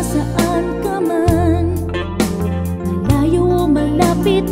nasaan ka man Malayo o malapit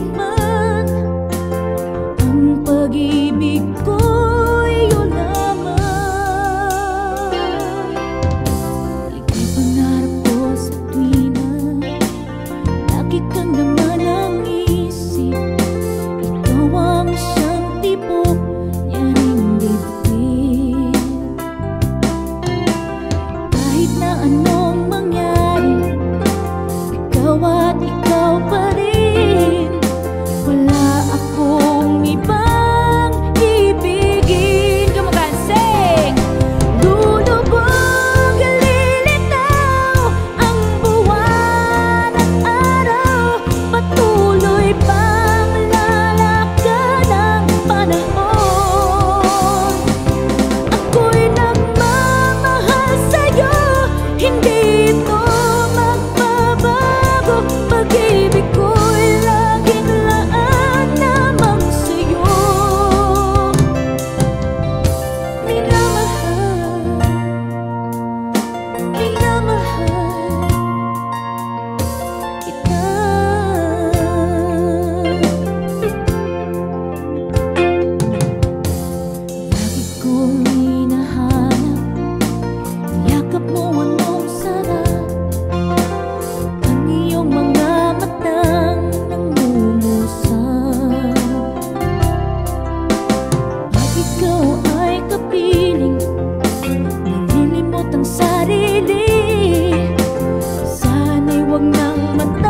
buông nắng mắt